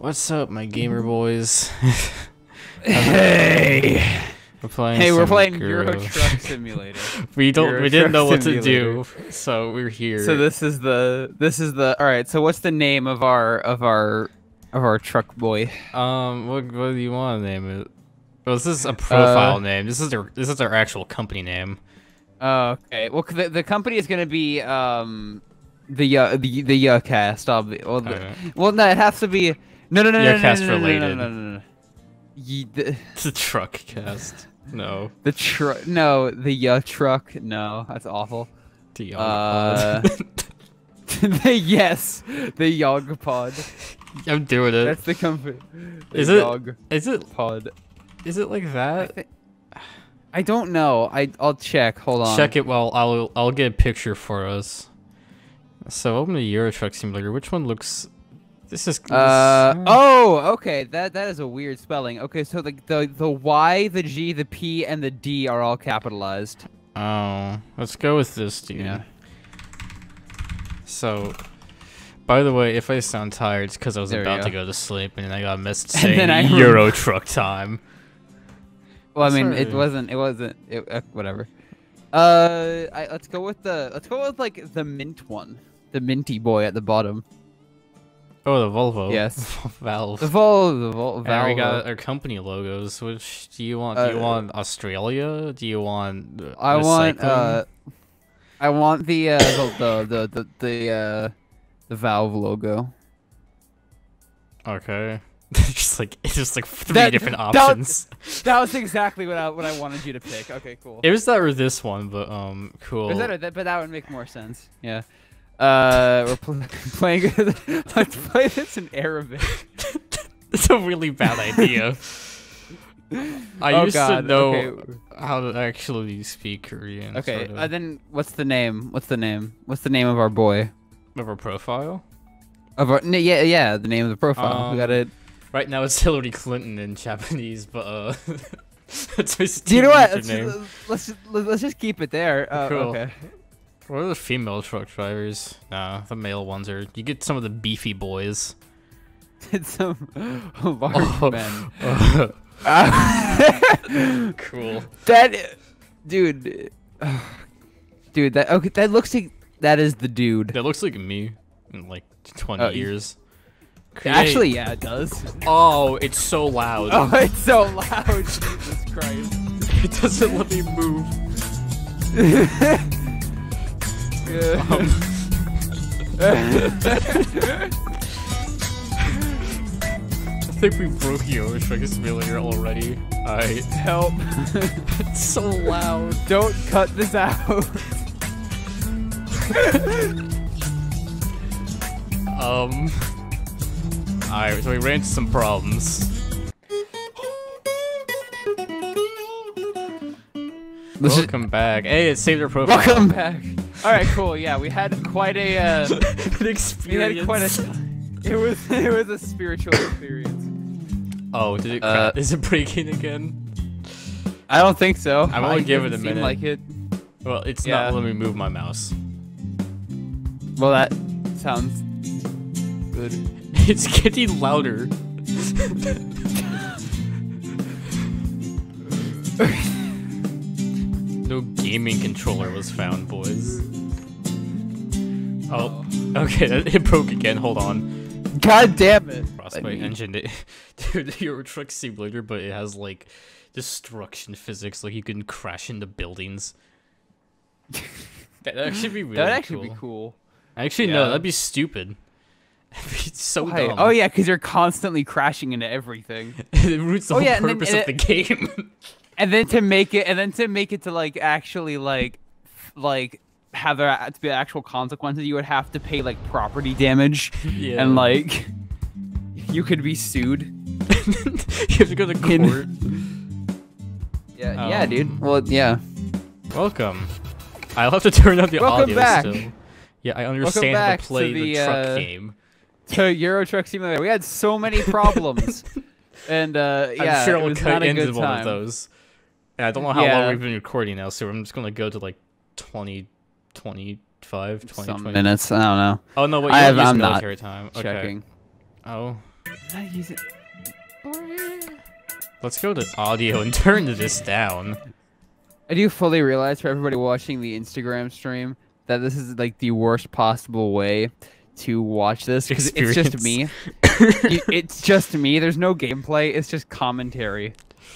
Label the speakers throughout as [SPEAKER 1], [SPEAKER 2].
[SPEAKER 1] What's up, my gamer boys?
[SPEAKER 2] Hey,
[SPEAKER 1] we're playing.
[SPEAKER 2] hey, we're playing
[SPEAKER 1] Euro-
[SPEAKER 2] Truck Simulator.
[SPEAKER 1] we don't.
[SPEAKER 2] Euro
[SPEAKER 1] we didn't know what to do, so we're here.
[SPEAKER 2] So this is the this is the all right. So what's the name of our of our of our truck boy?
[SPEAKER 1] Um, what what do you want to name it? Well, this is a profile
[SPEAKER 2] Uh,
[SPEAKER 1] name. This is their this is our actual company name.
[SPEAKER 2] Oh, okay. Well, the, the company is gonna be um the uh, the the uh, cast. Obvi- well, the,
[SPEAKER 1] Okay.
[SPEAKER 2] well, no, it has to be no no no no no no
[SPEAKER 1] Yuhcast
[SPEAKER 2] no no no
[SPEAKER 1] related.
[SPEAKER 2] no no no. Ye, the
[SPEAKER 1] a truck cast. No.
[SPEAKER 2] the truck no the uh, truck no that's awful.
[SPEAKER 1] The
[SPEAKER 2] Uh,
[SPEAKER 1] Yogapod.
[SPEAKER 2] the yes the Yog Pod.
[SPEAKER 1] I'm doing it.
[SPEAKER 2] That's the company. The
[SPEAKER 1] Is it- Is it
[SPEAKER 2] Pod.
[SPEAKER 1] is it like
[SPEAKER 2] I,
[SPEAKER 1] that?
[SPEAKER 2] I don't know. I I'll check. Hold on.
[SPEAKER 1] Check it while I'll I'll get a picture for us. So open the Euro Truck Simulator. Which one looks? This is. this-
[SPEAKER 2] Uh oh, okay. That that is a weird spelling. Okay, so the the the Y, the G, the P, and the D are all capitalized.
[SPEAKER 1] Oh, let's go with this, dude.
[SPEAKER 2] Yeah.
[SPEAKER 1] So, by the way, if I sound tired, it's because I was
[SPEAKER 2] There we
[SPEAKER 1] about to
[SPEAKER 2] go.
[SPEAKER 1] go to sleep and then I got missed message
[SPEAKER 2] And
[SPEAKER 1] saying
[SPEAKER 2] then I
[SPEAKER 1] Euro Truck time.
[SPEAKER 2] Well, I mean, it wasn't. It wasn't. It, uh, whatever. Uh, I, let's go with the. Let's go with like the mint one, the minty boy at the bottom.
[SPEAKER 1] Oh, the Volvo.
[SPEAKER 2] Yes.
[SPEAKER 1] Valve.
[SPEAKER 2] The Volvo. the Vol,
[SPEAKER 1] And we got our company logos. Which do you want? Do you
[SPEAKER 2] Uh,
[SPEAKER 1] want Australia? Do you want? uh,
[SPEAKER 2] I want. Uh, I want the uh the the the the, the uh the Valve logo.
[SPEAKER 1] Okay. just like it's just like three
[SPEAKER 2] That-
[SPEAKER 1] different options.
[SPEAKER 2] That was exactly what I what I wanted you to pick. Okay, cool.
[SPEAKER 1] It was that or this one, but um, cool.
[SPEAKER 2] Is that, that, but that would make more sense. Yeah. Uh, we're pl- playing. let's play this in Arabic.
[SPEAKER 1] It's a really bad idea. I
[SPEAKER 2] Oh,
[SPEAKER 1] used
[SPEAKER 2] God,
[SPEAKER 1] to know
[SPEAKER 2] okay.
[SPEAKER 1] how to actually speak Korean.
[SPEAKER 2] Okay.
[SPEAKER 1] sort
[SPEAKER 2] Uh,
[SPEAKER 1] of.
[SPEAKER 2] then what's the name? What's the name? What's the name of our boy?
[SPEAKER 1] of our profile.
[SPEAKER 2] Of our yeah yeah the name of the profile. we
[SPEAKER 1] Um,
[SPEAKER 2] got it.
[SPEAKER 1] Right now it's Hillary Clinton in Japanese, but uh, that's my
[SPEAKER 2] Do you know what? Let's, just- let's just, let's just keep it there. Uh,
[SPEAKER 1] Cool.
[SPEAKER 2] Okay.
[SPEAKER 1] What are the female truck drivers? Nah, the male ones are. You get some of the beefy boys.
[SPEAKER 2] It's some large
[SPEAKER 1] Oh.
[SPEAKER 2] men.
[SPEAKER 1] cool.
[SPEAKER 2] that dude, dude. That okay. That looks like that is the dude.
[SPEAKER 1] That looks like me in like 20
[SPEAKER 2] Oh,
[SPEAKER 1] years.
[SPEAKER 2] Actually, yeah, it does.
[SPEAKER 1] Oh, it's so loud.
[SPEAKER 2] Oh, it's so loud. Jesus Christ.
[SPEAKER 1] It doesn't let me move. Um, I think we broke Euro Truck Simulator already. Alright.
[SPEAKER 2] Help.
[SPEAKER 1] It's so loud.
[SPEAKER 2] Don't cut this out.
[SPEAKER 1] Um. Alright, so we ran into some problems.
[SPEAKER 2] Let's just-
[SPEAKER 1] Welcome back. Hey, it saved our profile.
[SPEAKER 2] Welcome back. All right, cool. Yeah, we had quite a uh,
[SPEAKER 1] An
[SPEAKER 2] we
[SPEAKER 1] experience.
[SPEAKER 2] had quite a it was it was a spiritual experience.
[SPEAKER 1] Oh, did it?
[SPEAKER 2] Uh,
[SPEAKER 1] is it breaking again?
[SPEAKER 2] I don't think so.
[SPEAKER 1] I'm gonna
[SPEAKER 2] It
[SPEAKER 1] give it a
[SPEAKER 2] seem
[SPEAKER 1] minute.
[SPEAKER 2] Like it.
[SPEAKER 1] Well, it's
[SPEAKER 2] Yeah.
[SPEAKER 1] not letting me move my mouse.
[SPEAKER 2] Well, that sounds good.
[SPEAKER 1] It's getting louder. no gaming controller was found, boys. Oh, okay, it broke again. Hold on.
[SPEAKER 2] God damn it!
[SPEAKER 1] Frostbite
[SPEAKER 2] I mean-
[SPEAKER 1] engine, it, dude, Euro Truck Simulator, but it has like destruction physics. Like you can crash into buildings. That actually be really
[SPEAKER 2] That'd actually
[SPEAKER 1] cool.
[SPEAKER 2] be cool.
[SPEAKER 1] Actually,
[SPEAKER 2] Yeah.
[SPEAKER 1] no, that'd be stupid. It'd be so
[SPEAKER 2] Why?
[SPEAKER 1] dumb.
[SPEAKER 2] Oh yeah, because you're constantly crashing into everything.
[SPEAKER 1] it ruins the
[SPEAKER 2] Oh,
[SPEAKER 1] whole
[SPEAKER 2] yeah, then-
[SPEAKER 1] purpose
[SPEAKER 2] and
[SPEAKER 1] of the game.
[SPEAKER 2] and then to make it, and then to make it to like actually like, f- like have there to be actual consequences, you would have to pay like property damage,
[SPEAKER 1] yeah.
[SPEAKER 2] and like, you could be sued.
[SPEAKER 1] you have to go to court.
[SPEAKER 2] Yeah, yeah,
[SPEAKER 1] Um,
[SPEAKER 2] dude. Well, yeah.
[SPEAKER 1] Welcome. I'll have to turn up the
[SPEAKER 2] Welcome
[SPEAKER 1] audio
[SPEAKER 2] back.
[SPEAKER 1] still. Yeah, I understand how to
[SPEAKER 2] to
[SPEAKER 1] play the,
[SPEAKER 2] the,
[SPEAKER 1] truck
[SPEAKER 2] uh,
[SPEAKER 1] game.
[SPEAKER 2] To Euro Truck Simulator, we had so many problems, and uh, yeah,
[SPEAKER 1] I'm sure
[SPEAKER 2] it was
[SPEAKER 1] cut
[SPEAKER 2] not a
[SPEAKER 1] into
[SPEAKER 2] good
[SPEAKER 1] one
[SPEAKER 2] time.
[SPEAKER 1] of those. And I don't know how
[SPEAKER 2] Yeah.
[SPEAKER 1] long we've been recording now, so I'm just gonna go to like 20, 25, 20,
[SPEAKER 2] Some
[SPEAKER 1] 20.
[SPEAKER 2] minutes. I don't know.
[SPEAKER 1] Oh no, wait, you
[SPEAKER 2] I have, I'm not
[SPEAKER 1] time. Okay.
[SPEAKER 2] Checking.
[SPEAKER 1] Oh.
[SPEAKER 2] Not use it.
[SPEAKER 1] Let's go to audio and turn this down.
[SPEAKER 2] I do fully realize for everybody watching the Instagram stream that this is like the worst possible way to watch this because it's just me. It's just me. There's no gameplay. It's just commentary,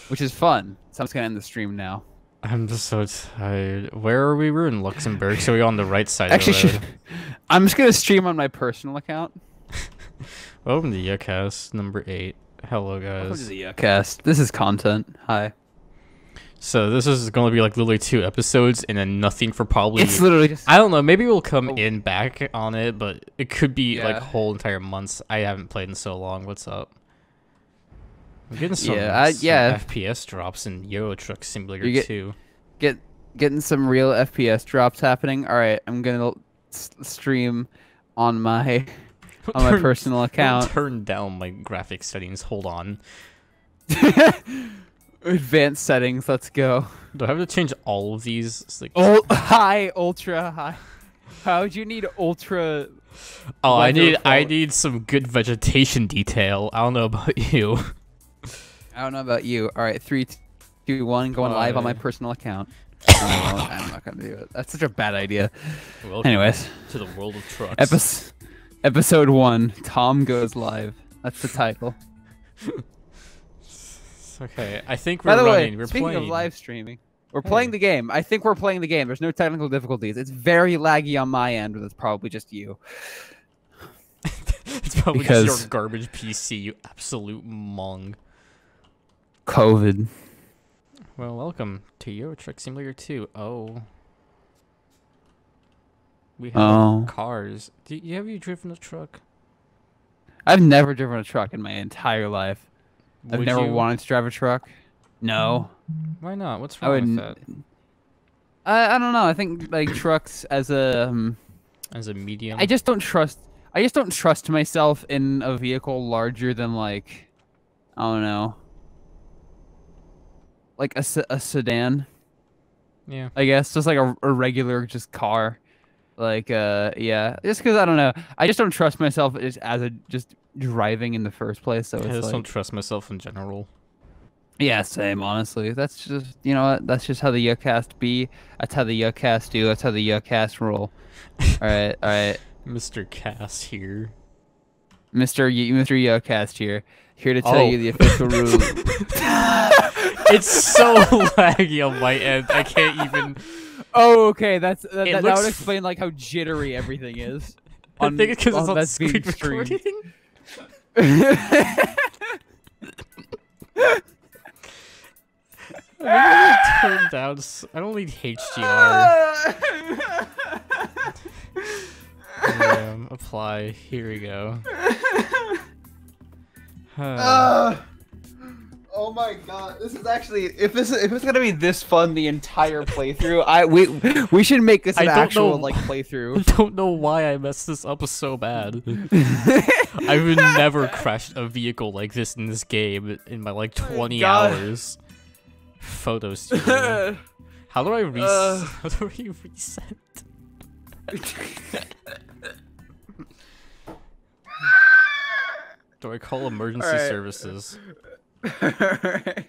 [SPEAKER 2] which is fun. So I'm just gonna end the stream now.
[SPEAKER 1] I'm just so tired. Where are we? We're in Luxembourg, so we're on the right side
[SPEAKER 2] Actually,
[SPEAKER 1] of the
[SPEAKER 2] should. I'm just gonna stream on my personal account.
[SPEAKER 1] Welcome to Yuhcast number eight. Hello, guys.
[SPEAKER 2] Welcome to the Yuhcast. This is content. Hi.
[SPEAKER 1] So this is going to be like literally two episodes and then nothing for probably.
[SPEAKER 2] It's literally just.
[SPEAKER 1] I don't know. Maybe we'll come
[SPEAKER 2] Oh.
[SPEAKER 1] in back on it, but it could be like whole entire months. I haven't played in so long. What's up? I'm getting some,
[SPEAKER 2] Yeah, I- yeah.
[SPEAKER 1] FPS drops in Euro Truck Simulator
[SPEAKER 2] get-
[SPEAKER 1] 2.
[SPEAKER 2] get getting some real FPS drops happening. All right, I'm gonna stream on my on my
[SPEAKER 1] Turn-
[SPEAKER 2] personal account.
[SPEAKER 1] Turn down my graphic settings. Hold on.
[SPEAKER 2] Advanced settings. Let's go.
[SPEAKER 1] Do I have to change all of these? It's like,
[SPEAKER 2] Oh, high, ultra high. How would you need ultra?
[SPEAKER 1] oh, I need I need some good vegetation detail. I don't know about you.
[SPEAKER 2] I don't know about you. All right, three, two, one. Going live on my personal account. no, I'm not gonna do it. That's such a bad idea.
[SPEAKER 1] Welcome
[SPEAKER 2] Anyways,
[SPEAKER 1] to the world of trucks.
[SPEAKER 2] epis episode one. Tom goes live. That's the title.
[SPEAKER 1] Okay, I think we're
[SPEAKER 2] By the
[SPEAKER 1] running.
[SPEAKER 2] way,
[SPEAKER 1] we're
[SPEAKER 2] speaking
[SPEAKER 1] playing.
[SPEAKER 2] of live streaming, we're
[SPEAKER 1] Hey.
[SPEAKER 2] playing the game. I think we're playing the game. There's no technical difficulties. It's very laggy on my end, but it's probably just you.
[SPEAKER 1] it's probably just your garbage PC, you absolute mong.
[SPEAKER 2] COVID.
[SPEAKER 1] Well, welcome to Euro Truck Simulator 2. Oh. We have
[SPEAKER 2] Oh.
[SPEAKER 1] cars. Do you, have you driven a truck?
[SPEAKER 2] I've never driven a truck in my entire life. I've never
[SPEAKER 1] you?
[SPEAKER 2] wanted to drive a truck. No.
[SPEAKER 1] Why not? What's
[SPEAKER 2] I
[SPEAKER 1] wrong with that?
[SPEAKER 2] I I don't know. I think like trucks as a um,
[SPEAKER 1] As a medium?
[SPEAKER 2] I just don't trust. I just don't trust myself in a vehicle larger than like, I don't know, like a, a sedan.
[SPEAKER 1] yeah.
[SPEAKER 2] I guess just like a, a regular just car. Like uh yeah, just because I don't know, I just don't trust myself just as a just driving in the first place. So
[SPEAKER 1] I
[SPEAKER 2] it's
[SPEAKER 1] just
[SPEAKER 2] like,
[SPEAKER 1] don't trust myself in general.
[SPEAKER 2] yeah, same. Honestly, that's just you know that's just how the Yuhcast be. That's how the Yuhcast do. That's how the Yuhcast roll. all right, all right.
[SPEAKER 1] Mr. Cass here.
[SPEAKER 2] Mr. Y- Mr. Yuhcast here, here to tell
[SPEAKER 1] Oh.
[SPEAKER 2] you the official rule.
[SPEAKER 1] it's so laggy on my end. I can't even.
[SPEAKER 2] oh, okay, that's that, that, that would explain like how jittery everything is.
[SPEAKER 1] I think it's because it's on screen recording. I need to turn down. I don't need HDR. um, apply. Here we go. Huh.
[SPEAKER 2] Oh my god, this is actually if this if it's gonna be this fun the entire playthrough, I we we should make this an actual
[SPEAKER 1] know-
[SPEAKER 2] like
[SPEAKER 1] I
[SPEAKER 2] playthrough.
[SPEAKER 1] don't know why I messed this up so bad. I've never crashed a vehicle like this in this game in my like 20
[SPEAKER 2] God.
[SPEAKER 1] hours. Photo studio. How do I reset?
[SPEAKER 2] Uh.
[SPEAKER 1] How do I reset? Do I call emergency
[SPEAKER 2] Alright.
[SPEAKER 1] services?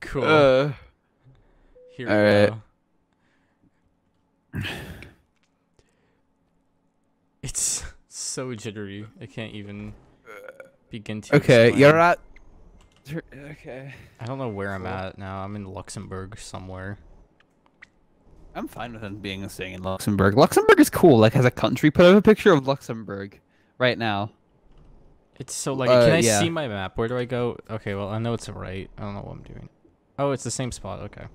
[SPEAKER 1] Cool.
[SPEAKER 2] uh,
[SPEAKER 1] Here we
[SPEAKER 2] alright.
[SPEAKER 1] go. It's so jittery. I can't even begin to.
[SPEAKER 2] okay,
[SPEAKER 1] explain.
[SPEAKER 2] you're at. Okay,
[SPEAKER 1] I don't know where I'm at now. I'm in Luxembourg somewhere.
[SPEAKER 2] I'm fine with him being staying in Luxembourg. Luxembourg is cool. Like, as a country, put up a picture of Luxembourg right now.
[SPEAKER 1] It's so like,
[SPEAKER 2] Uh,
[SPEAKER 1] can I
[SPEAKER 2] yeah.
[SPEAKER 1] see my map? Where do I go? Okay, well I know it's right. I don't know what I'm doing. Oh, it's the same spot. Okay.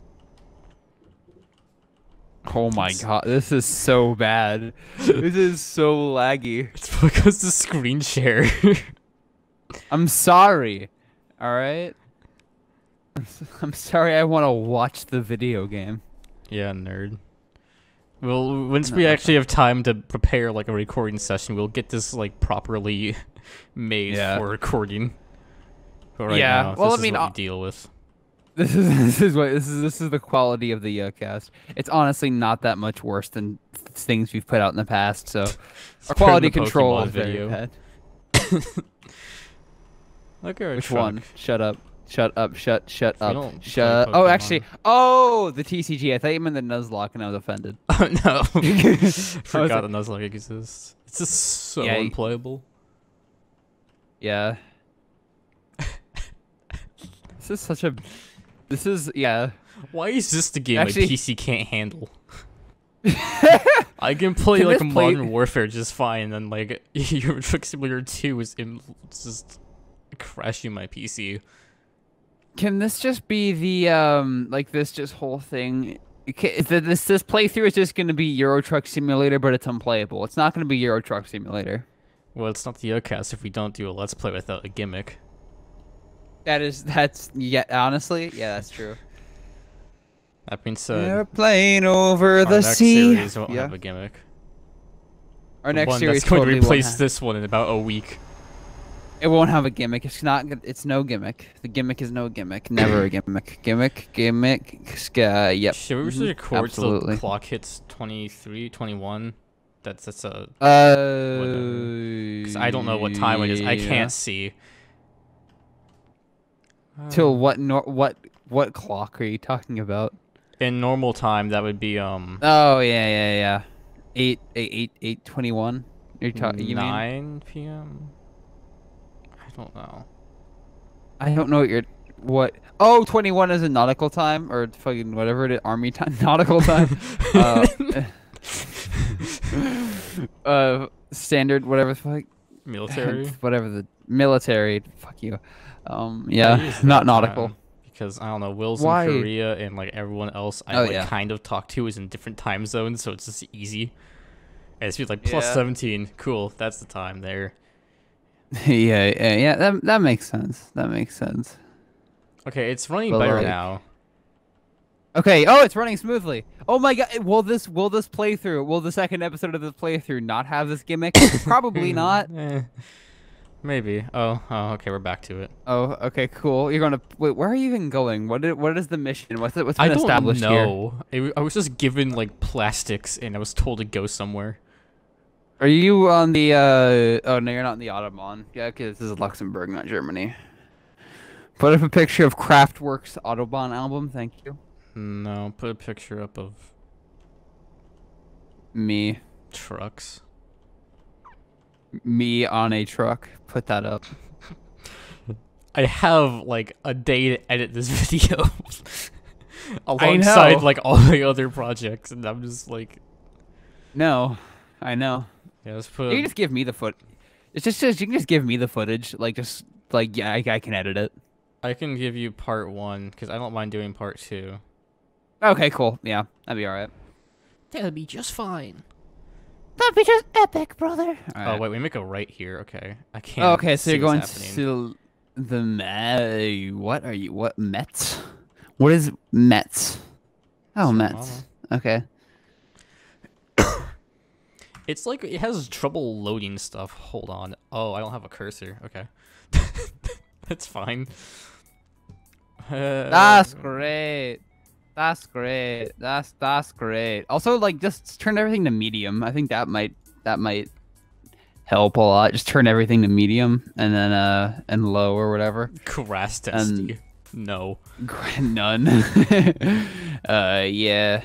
[SPEAKER 2] Oh my
[SPEAKER 1] It's-
[SPEAKER 2] god, this is so bad. this is so laggy.
[SPEAKER 1] It's because the screen share.
[SPEAKER 2] I'm sorry. All right. I'm sorry. I want to watch the video game.
[SPEAKER 1] yeah, nerd. Well, once we actually have time to prepare like a recording session, we'll get this like properly made
[SPEAKER 2] Yeah.
[SPEAKER 1] for recording. But right
[SPEAKER 2] Yeah,
[SPEAKER 1] now,
[SPEAKER 2] well,
[SPEAKER 1] this
[SPEAKER 2] I mean,
[SPEAKER 1] is what
[SPEAKER 2] uh,
[SPEAKER 1] we deal with.
[SPEAKER 2] This is this is what this is this is the quality of the uh, cast. It's honestly not that much worse than things we've put out in the past. So our
[SPEAKER 1] Let's put in
[SPEAKER 2] quality control
[SPEAKER 1] Pokemon
[SPEAKER 2] bad.
[SPEAKER 1] Look at our
[SPEAKER 2] Which
[SPEAKER 1] truck.
[SPEAKER 2] one? Shut up. Shut up. Shut. Shut
[SPEAKER 1] We
[SPEAKER 2] up. Shut. Oh, actually. Oh, the TCG. I thought you meant the Nuzlocke, and I was offended.
[SPEAKER 1] Oh no!
[SPEAKER 2] I
[SPEAKER 1] Forgot the Nuzlocke exists. It's just so
[SPEAKER 2] Yeah,
[SPEAKER 1] unplayable.
[SPEAKER 2] Yeah. this is such a. This is yeah.
[SPEAKER 1] Why is this the game
[SPEAKER 2] Actually-
[SPEAKER 1] my PC can't handle? I can play
[SPEAKER 2] Can
[SPEAKER 1] like
[SPEAKER 2] this play-
[SPEAKER 1] Modern Warfare just fine, and then like Truck Simulator 2 is just crashing my PC.
[SPEAKER 2] Can this just be the um like this just whole thing? ca- is that This this playthrough is just gonna be Euro Truck Simulator, but it's unplayable. It's not gonna be Euro Truck Simulator.
[SPEAKER 1] Well, it's not the Yuhcast if we don't do a Let's Play without a gimmick.
[SPEAKER 2] That is that's yeah. Honestly, yeah, that's true.
[SPEAKER 1] That being said,
[SPEAKER 2] Airplane over
[SPEAKER 1] our
[SPEAKER 2] the
[SPEAKER 1] next
[SPEAKER 2] sea.
[SPEAKER 1] series won't
[SPEAKER 2] yeah.
[SPEAKER 1] have a gimmick.
[SPEAKER 2] Our
[SPEAKER 1] The
[SPEAKER 2] next
[SPEAKER 1] one
[SPEAKER 2] series
[SPEAKER 1] that's going
[SPEAKER 2] totally
[SPEAKER 1] to replace this one in about a week.
[SPEAKER 2] It won't have a gimmick. It's not. It's no gimmick. The gimmick is no gimmick. Never a gimmick. Gimmick. Gimmick. Sky. Yep.
[SPEAKER 1] Should we just record till
[SPEAKER 2] absolutely.
[SPEAKER 1] the clock hits 23, 21? That's that's a
[SPEAKER 2] Uh.
[SPEAKER 1] because I don't know what time it is. I can't see.
[SPEAKER 2] Till
[SPEAKER 1] Uh,
[SPEAKER 2] what? Nor- what? What clock are you talking about?
[SPEAKER 1] in normal time that would be um
[SPEAKER 2] Oh yeah, yeah, yeah. Eight, eight, eight, eight twenty-one. You're talking. You mean?
[SPEAKER 1] 9 p.m. I don't know.
[SPEAKER 2] I don't know what you're. What? Oh, 21 is a nautical time or fucking whatever it is, army time, nautical time. uh, uh, standard, whatever the fuck.
[SPEAKER 1] Military.
[SPEAKER 2] whatever the military. Fuck you. Um, yeah, not nautical.
[SPEAKER 1] time Because I don't know, Will's
[SPEAKER 2] Why?
[SPEAKER 1] in Korea and like everyone else I
[SPEAKER 2] Oh,
[SPEAKER 1] like
[SPEAKER 2] yeah.
[SPEAKER 1] kind of talk to is in different time zones, so it's just easy. And it's just like plus
[SPEAKER 2] Yeah.
[SPEAKER 1] 17. Cool, that's the time there.
[SPEAKER 2] yeah, yeah, yeah. That that makes sense. That makes sense.
[SPEAKER 1] Okay, it's running
[SPEAKER 2] But,
[SPEAKER 1] better
[SPEAKER 2] like-
[SPEAKER 1] now.
[SPEAKER 2] Okay. Oh, it's running smoothly. Oh my god. Will this will this playthrough? Will the second episode of this playthrough not have this gimmick? Probably not.
[SPEAKER 1] Eh, maybe. Oh, oh, okay, we're back to it.
[SPEAKER 2] Oh, okay, cool. You're gonna wait. Where are you even going? What did, What is the mission? What's it? What's
[SPEAKER 1] I
[SPEAKER 2] been
[SPEAKER 1] don't
[SPEAKER 2] established here?
[SPEAKER 1] know. It w- I was just given like plastics and I was told to go somewhere.
[SPEAKER 2] Are you on the? uh Oh no, you're not in the Autobahn. Yeah, because this is Luxembourg, not Germany. Put up a picture of Kraftwerk's Autobahn album. Thank you.
[SPEAKER 1] No, put a picture up of
[SPEAKER 2] Me,
[SPEAKER 1] trucks.
[SPEAKER 2] me on a truck. Put that up.
[SPEAKER 1] I have like a day to edit this video alongside like all my other projects, and I'm just like,
[SPEAKER 2] No, I know.
[SPEAKER 1] Yeah, let's put.
[SPEAKER 2] You can just give me the foot. It's just, just you can just give me the footage. Like just like yeah, I, I can edit it.
[SPEAKER 1] I can give you part one because I don't mind doing part two.
[SPEAKER 2] Okay, cool. Yeah, that'd be all right.
[SPEAKER 1] That'll be just fine.
[SPEAKER 2] That'd be just epic, brother.
[SPEAKER 1] Oh wait, we make a right here. Okay, I can't.
[SPEAKER 2] Oh, okay, so
[SPEAKER 1] see
[SPEAKER 2] you're going
[SPEAKER 1] what's happening.
[SPEAKER 2] to the Met. What are you? What Mets? What is Mets? Oh,
[SPEAKER 1] Some
[SPEAKER 2] Mets. Okay.
[SPEAKER 1] It's like it has trouble loading stuff. Hold on. Oh, I don't have a cursor. Okay, that's fine. Uh,
[SPEAKER 2] That's great. That's great. That's that's great. Also, like, just turn everything to medium. I think that might that might help a lot. Just turn everything to medium and then uh and low or whatever.
[SPEAKER 1] Crash
[SPEAKER 2] And-
[SPEAKER 1] No.
[SPEAKER 2] None. uh, yeah.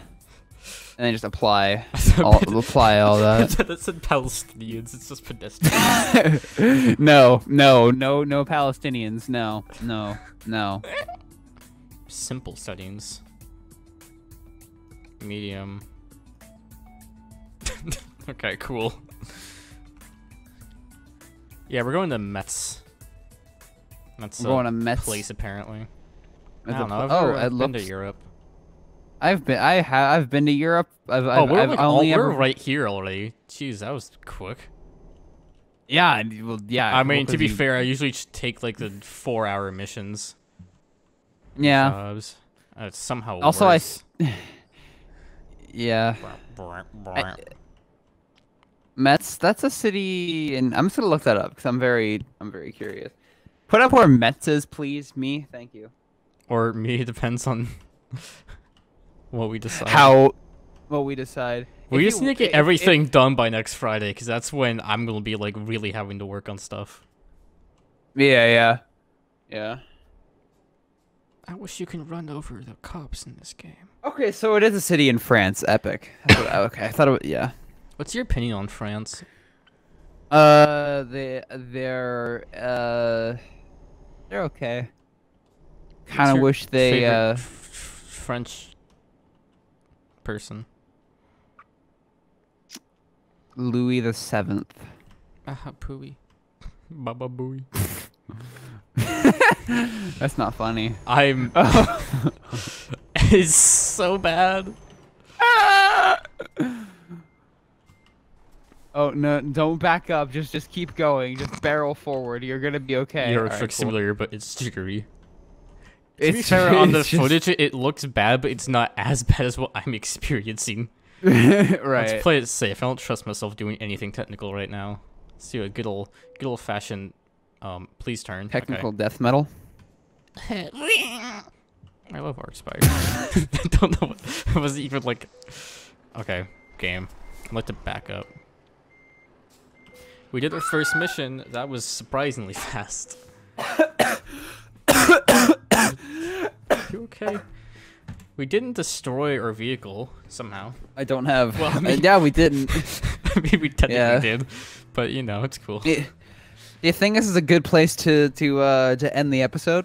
[SPEAKER 2] And then just apply all apply all that.
[SPEAKER 1] That's said Palestinians. It's just pedestrians.
[SPEAKER 2] no, no, no, no Palestinians. No, no, no.
[SPEAKER 1] Simple settings. Medium. okay, cool. Yeah, we're going to Metz. That's
[SPEAKER 2] We're
[SPEAKER 1] a
[SPEAKER 2] going to Metz.
[SPEAKER 1] place apparently. I don't know.
[SPEAKER 2] pl-
[SPEAKER 1] I've
[SPEAKER 2] oh, it
[SPEAKER 1] been to. Europe.
[SPEAKER 2] I've been. I have. I've been to Europe. I've.
[SPEAKER 1] Oh,
[SPEAKER 2] I've,
[SPEAKER 1] we're
[SPEAKER 2] I've
[SPEAKER 1] like all,
[SPEAKER 2] only
[SPEAKER 1] we're
[SPEAKER 2] ever.
[SPEAKER 1] right here already. Jeez, that was quick.
[SPEAKER 2] Yeah. Well, yeah.
[SPEAKER 1] I
[SPEAKER 2] well,
[SPEAKER 1] mean, to be
[SPEAKER 2] you-
[SPEAKER 1] fair, I usually just take like the four-hour missions.
[SPEAKER 2] Yeah.
[SPEAKER 1] Jobs. Uh, it's somehow
[SPEAKER 2] Also, I
[SPEAKER 1] worse.
[SPEAKER 2] Yeah. Metz. That's a city, and I'm just gonna look that up because I'm very. I'm very curious. Put up where Metz is, please. Me. Thank you.
[SPEAKER 1] or me, depends on what we decide.
[SPEAKER 2] How. What we decide.
[SPEAKER 1] We
[SPEAKER 2] If
[SPEAKER 1] just
[SPEAKER 2] you-
[SPEAKER 1] need to get
[SPEAKER 2] if- if-
[SPEAKER 1] everything done by next Friday, because that's when I'm gonna be like really having to work on stuff.
[SPEAKER 2] Yeah, yeah, yeah.
[SPEAKER 1] I wish you can run over the cops in this game.
[SPEAKER 2] Okay, so it is a city in France. Epic. What I, okay, I thought it was, yeah.
[SPEAKER 1] What's your opinion on France?
[SPEAKER 2] Uh, they they're uh they're okay. Kind of wish they uh
[SPEAKER 1] f- f- French person.
[SPEAKER 2] Louis the Seventh.
[SPEAKER 1] Ah, pooey. Baba booey.
[SPEAKER 2] That's not funny.
[SPEAKER 1] I'm. it's so bad.
[SPEAKER 2] Oh no! Don't back up. Just just keep going. Just barrel forward. You're gonna be okay.
[SPEAKER 1] Euro
[SPEAKER 2] Alright,
[SPEAKER 1] Truck
[SPEAKER 2] cool.
[SPEAKER 1] Simulator, but it's jittery. To be
[SPEAKER 2] It's
[SPEAKER 1] fair, on the
[SPEAKER 2] just-
[SPEAKER 1] footage, it looks bad, but it's not as bad as what I'm experiencing.
[SPEAKER 2] right.
[SPEAKER 1] Let's play it safe. I don't trust myself doing anything technical right now. Let's do a good old, good old fashioned. Um, please turn. Okay.
[SPEAKER 2] Technical death metal.
[SPEAKER 1] I love Archspire. I don't know what it was even like. Okay, game. I'd like to back up. We did our first mission. That was surprisingly fast. you okay? We didn't destroy our vehicle somehow.
[SPEAKER 2] I don't have.
[SPEAKER 1] Well, I
[SPEAKER 2] uh,
[SPEAKER 1] mean-
[SPEAKER 2] yeah, we didn't.
[SPEAKER 1] I mean, we technically
[SPEAKER 2] Yeah.
[SPEAKER 1] did, but you know, it's cool.
[SPEAKER 2] Do you think this is a good place to to uh to end the episode?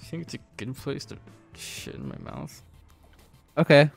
[SPEAKER 1] I think it's a good place to shit in my mouth.
[SPEAKER 2] Okay.